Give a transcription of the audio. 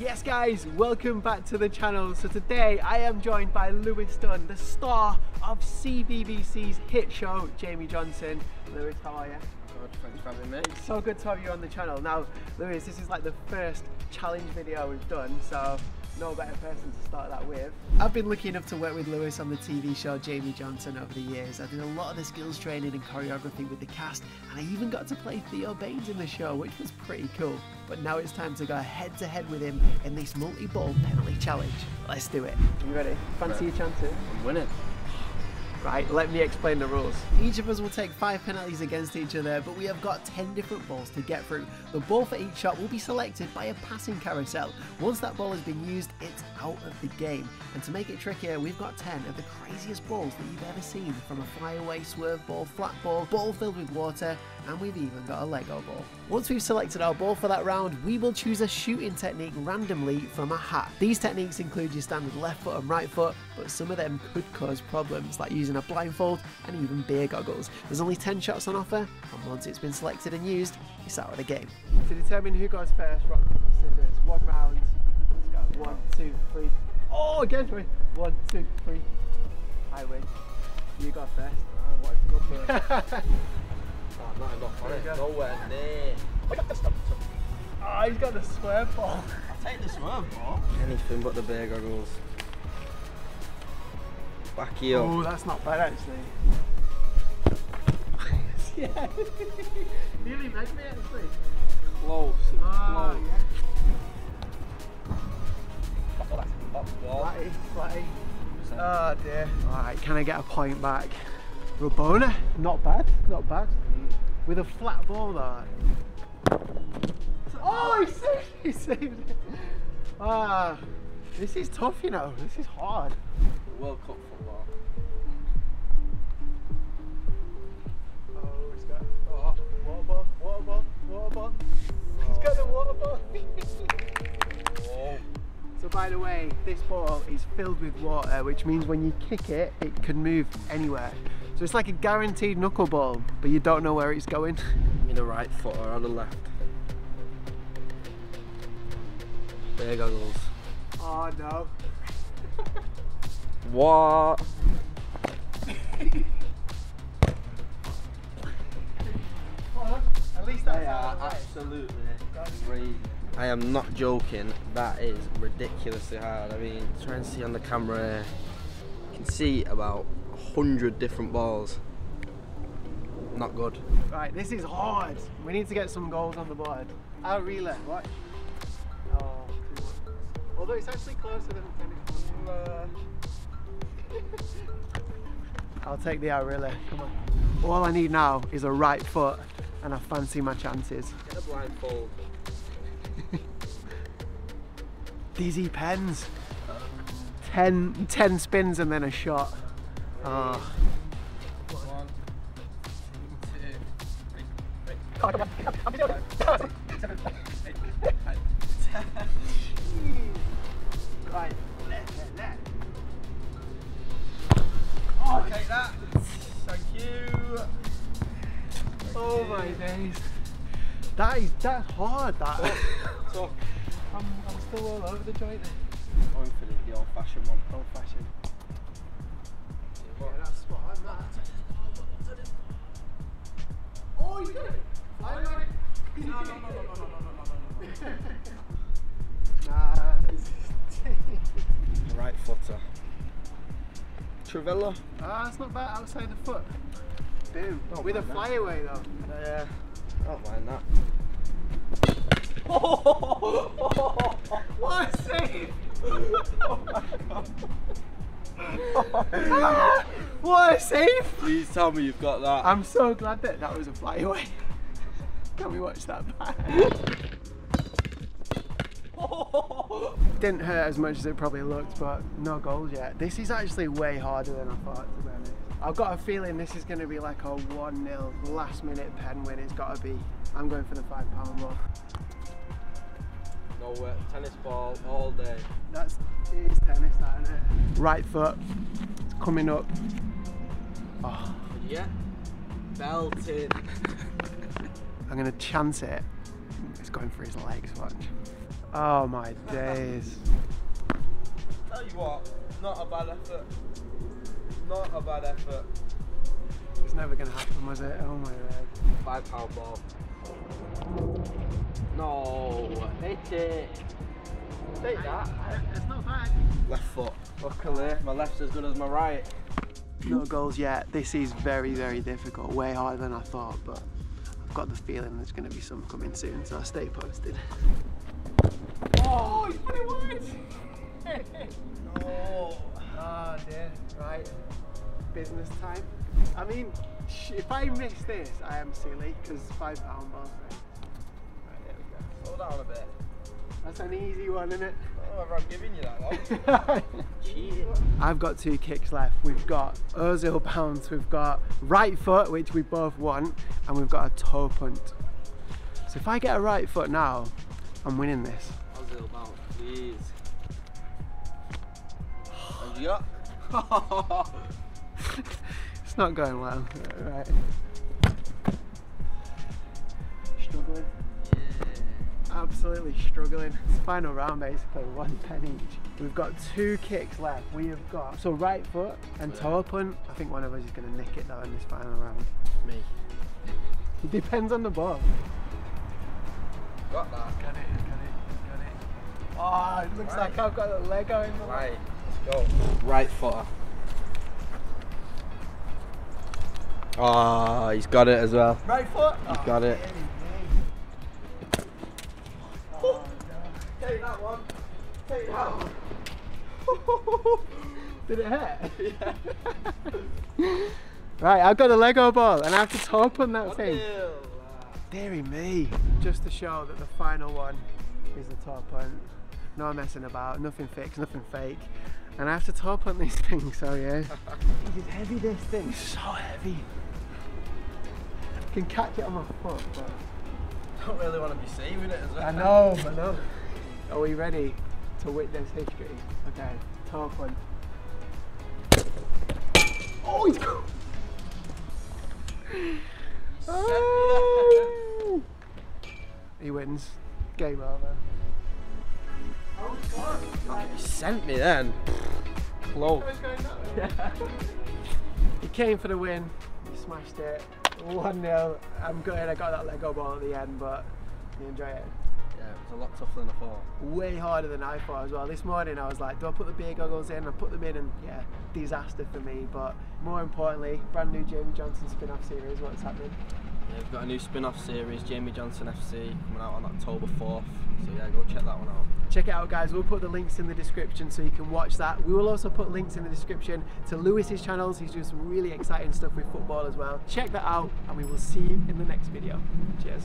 Yes guys, welcome back to the channel. So today I am joined by Louis Dunn, the star of CBBC's hit show, Jamie Johnson. Louis, how are you? Good, thanks for having me. It's so good to have you on the channel. Now, Louis, this is like the first challenge video we've done, so no better person to start that with. I've been lucky enough to work with Louis on the TV show Jamie Johnson over the years. I did a lot of the skills training and choreography with the cast, and I even got to play Theo Baines in the show, which was pretty cool. But now it's time to go head to head with him in this multi-ball penalty challenge. Let's do it. You ready? Fancy your chances? I'm winning. Right, let me explain the rules. Each of us will take five penalties against each other, but we have got 10 different balls to get through. The ball for each shot will be selected by a passing carousel. Once that ball has been used, it's out of the game. And to make it trickier, we've got 10 of the craziest balls that you've ever seen, from a flyaway, swerve ball, flat ball, ball filled with water, and we've even got a Lego ball. Once we've selected our ball for that round, we will choose a shooting technique randomly from a hat. These techniques include your standard left foot and right foot, but some of them could cause problems, like using a blindfold and even beer goggles. There's only 10 shots on offer, and once it's been selected and used, it's out of the game. To determine who goes first, rock, paper, scissors, one round. Let's go. One, two, three. Oh, again, sorry. One, two, three. I win. You go first. I wanted to go first. oh, not enough on There it. you go. Nowhere near. Ah, he's got the swerve ball. I'll take this one, ball. Anything but the bear goggles. Back you Oh, that's not bad actually. yeah. Nearly made me actually. Close. Ah, close. yeah. Ball. Flatty, flatty. Oh dear. Alright, can I get a point back? Rabona, not bad, not bad. With a flat ball though. Oh, he saved, he saved it. Ah, this is tough, you know. This is hard. By the way, this ball is filled with water, which means when you kick it, it can move anywhere. So it's like a guaranteed knuckleball, but you don't know where it's going. Give me the right foot or on the left. Bear goggles. Oh no. What? At least They that's are out of the way. absolutely crazy. I am not joking. That is ridiculously hard. I mean, try and see on the camera. You can see about hundred different balls. Not good. Right, this is hard. We need to get some goals on the board. Our relay, watch. Oh, too much. Although it's actually closer than the tennis ball. Uh, I'll take the out relay. Come on. All I need now is a right foot, and I fancy my chances. Get a blindfold. Dizzy pens. 10, 10 spins and then a shot. Oh. One, Right. Left, left. Oh, take that. Thank you. Oh my days. That is that's hard. That. I'm, I'm still all over the joint. going for the, the old-fashioned one. Old fashioned. Yeah, that's spot on. That. Oh, he's got it. Fly away. No, no, no, no, no, no, no, no, no, no. Nice. Right footer. Travella. Ah, that's not bad. Outside the foot. Boom. Not With a bad, that. flyaway though. Yeah. Don't mind that. What a save! what a save! Please tell me you've got that. I'm so glad that that was a flyaway. Can we watch that back? Didn't hurt as much as it probably looked, but no goals yet. This is actually way harder than I thought, to be honest. I've got a feeling this is going to be like a 1 0 last minute pen win. It's got to be. I'm going for the £5 ball. No way. Tennis ball all day. That's it is tennis, that isn't it? Right foot, it's coming up. Oh, Yeah. Belted. I'm gonna chance it. It's going for his legs. Watch. Oh my days. Tell you what, not a bad effort. Not a bad effort. It's never gonna happen, was it? Oh my god. Five pound ball. No, hit it. Take that. It's not bad. Left foot. Luckily, my left's as good as my right. No goals yet. This is very, very difficult. Way harder than I thought, but I've got the feeling there's going to be some coming soon, so I'll stay posted. Oh, he's put it wide! No. Oh dear. Right. Business time. I mean, if I miss this, I am silly because five pound ball. Right, there we go. Slow down a bit. That's an easy one, isn't it? Oh, I'm giving you that. I've got two kicks left. We've got Ozil bounce, we've got right foot, which we both want, and we've got a toe punt. So if I get a right foot now, I'm winning this. Ozil bounce, please. And you got? It's not going well. Right. Absolutely struggling. It's final round basically, one pen each. We've got two kicks left. We have got so right foot and toe punt. I think one of us is going to nick it though in this final round. Me. It depends on the ball. Got that. Got it, got it, got it. Oh, it looks like I've got a Lego in the Right, let's go. Right footer. Oh, he's got it as well. Right foot? He's got it. Oh, Take that one. Take that one. Did it hurt? Yeah. right, I've got a Lego ball and I have to top on that thing. Deary me. Just to show that the final one is the top one. No messing about, nothing fixed, nothing fake. And I have to top on these things, so yeah. It's heavy this thing, so heavy. I can catch it on my foot, but I Don't really want to be saving it as well. I know, but no. Are we ready to witness history? Okay, top one. Oh, he's Oh! He wins. Game over. You sent me then. Close. he came for the win. He smashed it. 1 0. I'm good. I got that Lego ball at the end, but you enjoy it. Yeah, it was a lot tougher than I thought. way harder than I thought as well. This morning I was like, do I put the beer goggles in? I put them in and yeah, disaster for me. But more importantly, brand new Jamie Johnson spin-off series, what's happening? Yeah, we've got a new spin-off series, Jamie Johnson FC, coming out on October 4th. So yeah, go check that one out. Check it out guys, we'll put the links in the description so you can watch that. We will also put links in the description to Louis's channels, he's doing some really exciting stuff with football as well. Check that out and we will see you in the next video. Cheers.